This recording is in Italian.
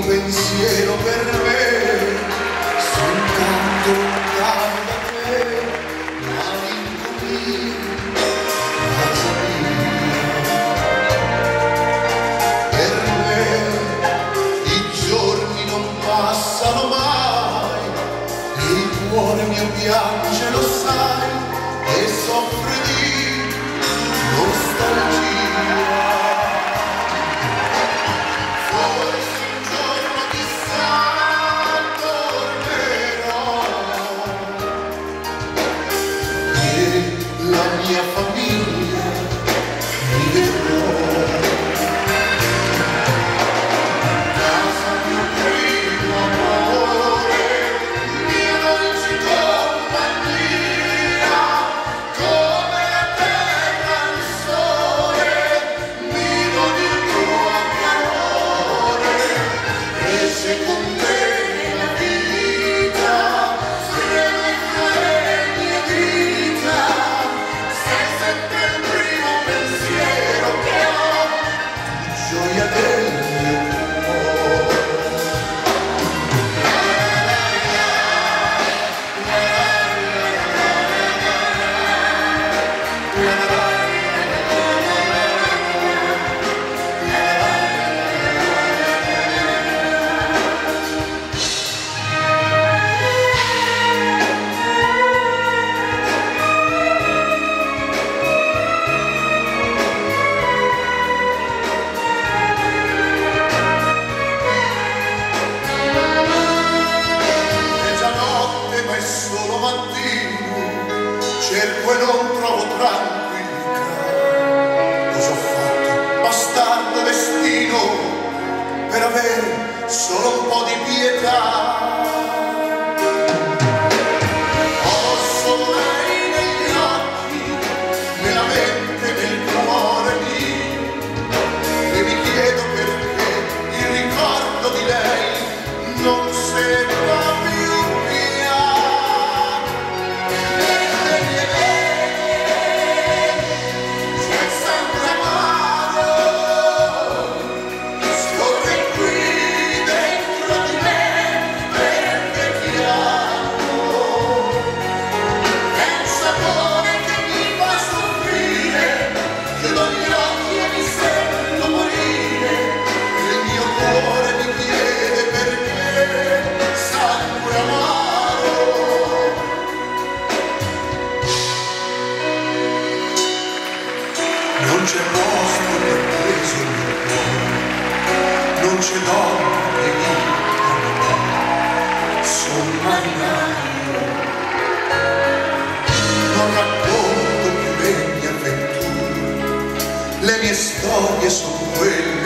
convencieron, ¿verdad? per cui non trovo tranquillità. Cosa ho fatto, bastardo destino, per avere solo un po' di pietà? non c'è posto per preso il cuore, non c'è donna che mi sono magnaio. Non racconto più le mie avventure, le mie storie sono quelle